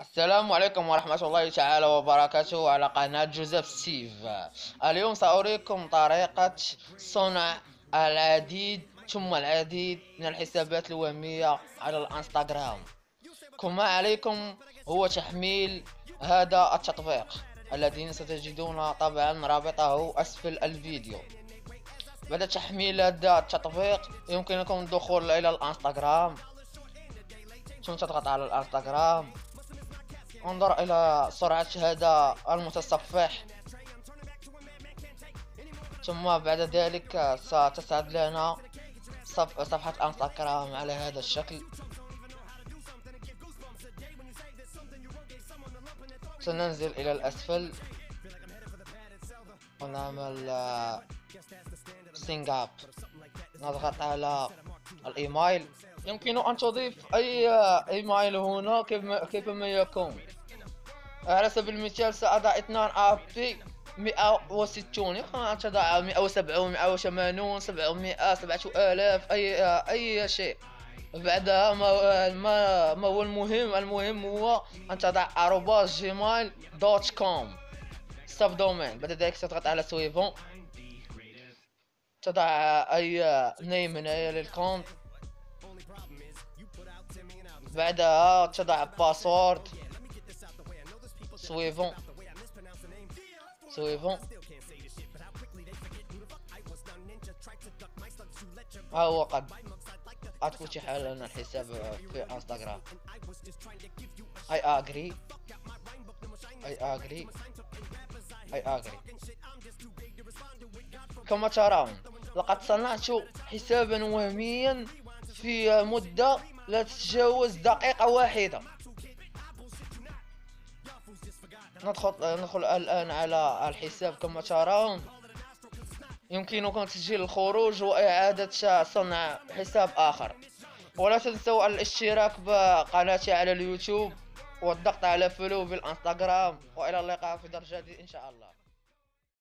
السلام عليكم ورحمة الله تعالى وبركاته على قناة جوزيف ستيف اليوم سأريكم طريقة صنع العديد ثم العديد من الحسابات الوهمية على الانستغرام كل ما عليكم هو تحميل هذا التطبيق الذين ستجدون طبعا رابطه أسفل الفيديو بعد تحميل هذا التطبيق يمكنكم الدخول إلى الانستغرام ثم تضغط على الانستغرام انظر إلى سرعة هذا المتصفح. ثم بعد ذلك ستصعد لنا صف صفحة انستغرام على هذا الشكل. سننزل إلى الأسفل. ونعمل sign up نضغط على الايميل يمكن أن تضيف أي إيميل هنا كيفما يكون. على سبيل المثال سأضع اثنان ابي مئة وستون. يمكن أن تضع مئة وسبعون مئة وثمانون سبعمائة سبعة آلاف أي أي شيء. بعدها ما ما ما هو المهم؟ المهم هو أن تضع arobase جيميل dot com subdomain بعد ذلك تضغط على suivant. تضع أي name هنايا لل compte بعدها تضع password suivant suivant ها هو قد قد فتح لنا الحساب في انستغرام اي اجري اي اجري اي اجري كما ترون لقد صنعت حسابا وهميا في مدة لا تتجاوز دقيقة واحدة. ندخل ندخل الآن على الحساب كما ترون. يمكنكم تسجيل الخروج وإعادة صنع حساب آخر. ولا تنسوا الاشتراك بقناتي على اليوتيوب والضغط على فولو بالإنستغرام. وإلى اللقاء في درجة إن شاء الله.